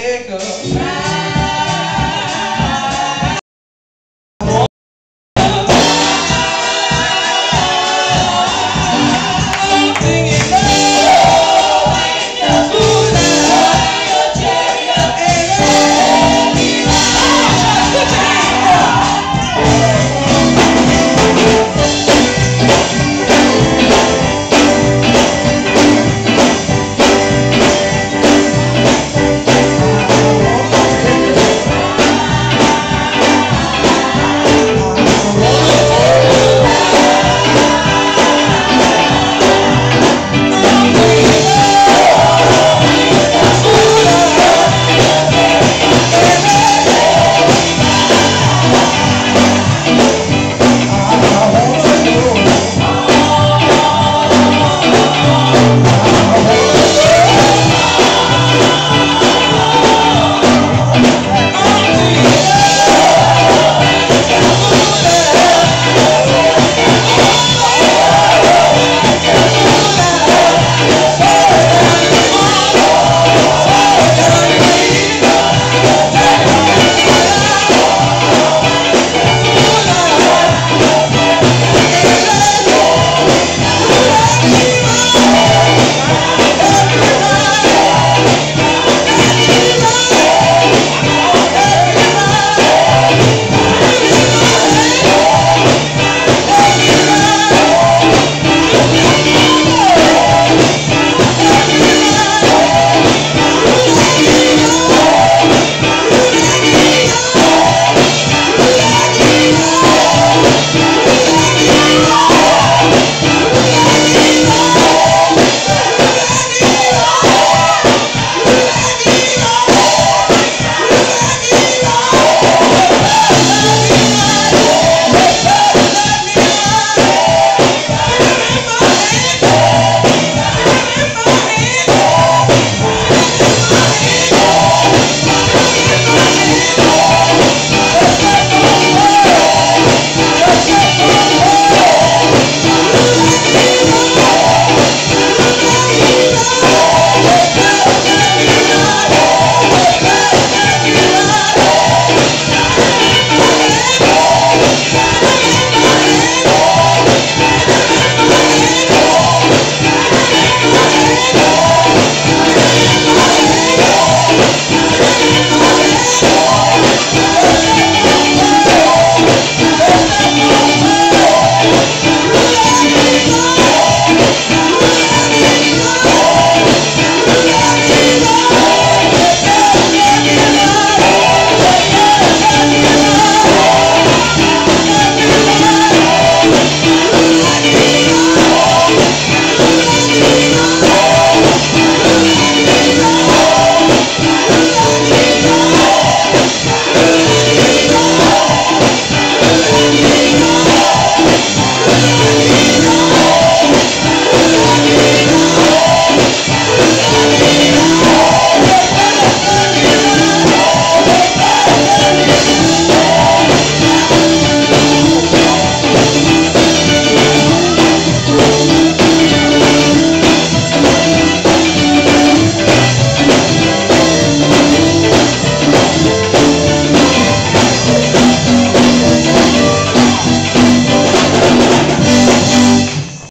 wake up.